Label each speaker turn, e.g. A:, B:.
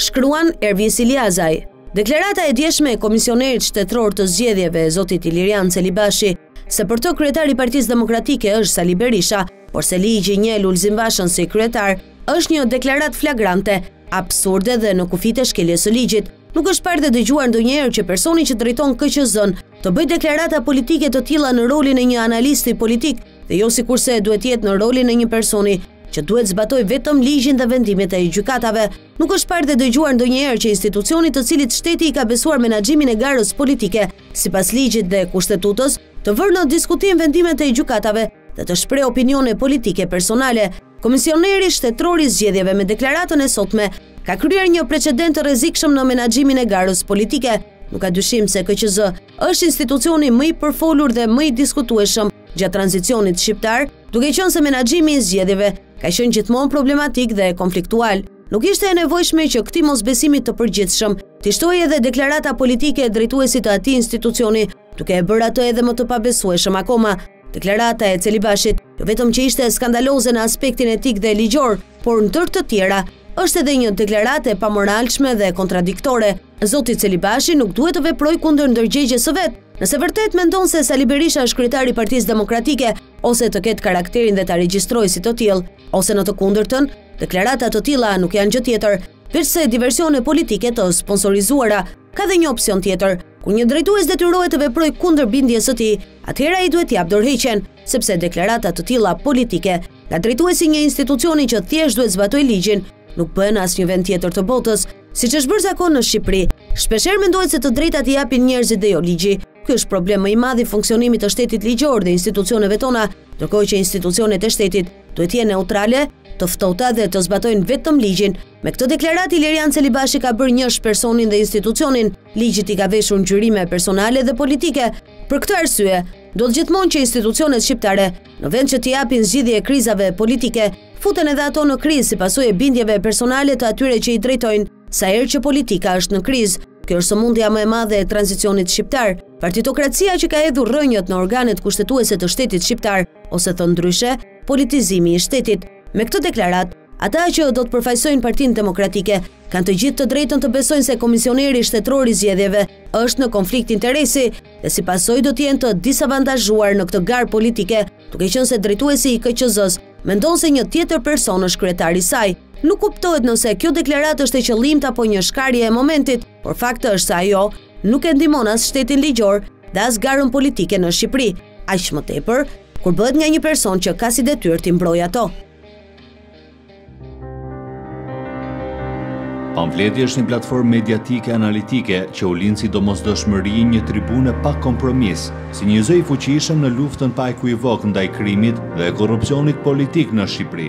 A: Shkruan Ervis Iliazaj. Deklarata e djeshme e komisionerit shtetëror të zgjedhjeve, zotit Ilirian Celibashi, se për të kryetar i Partisë Demokratike është Sali Berisha, por se ligji njeh Lulzim Bashën si kryetar, është një deklaratë flagrante, absurde dhe në kufijtë e shkeljes së ligjit. Nuk është parë dhe dëgjuar ndonjëherë që personi që drejton KQZ-në të bëjë deklarata politike të tilla në rolin e një analisti politik dhe jo sikurse duhet të jetë në rolin e një personi që duhet të zbatojë vetëm ligjin dhe vendimet e gjykatave. Nuk është parë dhe dëgjuar ndonjëherë që institucioni të cilit shteti i ka besuar menaxhimin e garës politike, sipas ligjit dhe kushtetutës, të vërë në diskutim vendimet e gjykatave dhe të shprehë opinione politike personale, Komisioneri Shtetëror i Zgjedhjeve me deklaratën e sotme ka kryer një precedent të rrezikshëm në menaxhimin e garës politike. Nuk ka dyshim se KQZ është institucioni më i përfolur dhe më i diskutueshëm gjatë tranzicionit shqiptar, duke qenë se menaxhimi i zgjedhjeve ka qenë gjithmonë problematik dhe konfliktual. Nuk ishte e nevojshme që këtij mosbesimi të përgjithshëm t'i shtohej edhe deklarata politike e drejtuesit të atij institucioni, duke e bërë atë edhe më të pabesueshëm akoma. Deklarata e Celibashit, jo vetëm që ishte skandaloze në aspektin etik dhe ligjor, por ndër të tjera, është edhe një deklaratë e pamoralshme dhe kontradiktore. Zoti Celibashi nuk duhet të veprojë kundër ndërgjegjes së vet, nëse vërtet mendon se Sali Berisha është kryetar i Partisë Demokratike, ose të ketë karakterin dhe ta regjistrojë si të tillë, ose në të kundërtën, deklarata të tilla nuk janë gjë tjetër, veçse diversione politike të sponsorizuara, Ka dhe një opsion tjetër, kur një drejtues detyrohet të veprojë kundër bindjes së tij, atëherë ai duhet të japë dorëheqjen, sepse deklarata të tilla politike, nga drejtuesi i një institucioni që thjesht duhet të zbatojë ligjin, nuk bëhen asnjë vend tjetër të botës, siç është bërë zakon në Shqipëri. Shpeshherë mendohet se të drejtat i japin njerëzit dhe jo ligji. Ky është problemi më i madh i funksionimit të shtetit ligjor dhe institucioneve tona, ndërkohë që institucionet e shtetit duhet të jenë neutrale, të ftohta dhe të zbatojnë vetëm ligjin, Me këtë deklaratë, Ilirian Celibashi ka bërë njësh personin dhe institucionin, ligjit i ka veshur ngjyrime personale dhe politike. Për këtë arsye, ndodh gjithmonë që institucionet shqiptare, në vend që t'i japin zgjidhje krizave politike, futen edhe ato në krizë si pasojë e bindjeve personale të atyre që i drejtojnë, sa herë që politika është në krizë. Kjo është sëmundja më e madhe e tranzicionit shqiptar, partitokracia që ka hedhur rrënjët në organet kushtetuese të shtetit shqiptar, ose thënë ndryshe, politizimi i shtetit. Me këtë deklaratë, Ata që do të përfaqësojnë Partinë Demokratike kanë të gjithë të drejtën të besojnë se komisioneri shtetëror i zgjedhjeve është në konflikt interesi dhe si pasojë do të jenë të disavantazhuar në këtë garë politike, duke qenë se drejtuesi i KQZ-s mendon se një tjetër person është kryetari i saj. Nuk kuptohet nëse kjo deklaratë është e qëllimtë apo një shkarje e momentit, por fakti është se ajo nuk e ndihmon as shtetin ligjor dhe as garën politike në Shqipëri, aq më tepër kur bëhet nga një person që ka si detyrë t'i mbrojë ato.
B: Pamfleti është një platformë mediatike analitike që u lind si domosdoshmëri një tribune pa kompromis, si një zë i fuqishëm në luftën pa ekuivok ndaj krimit dhe korrupsionit politik në Shqipëri.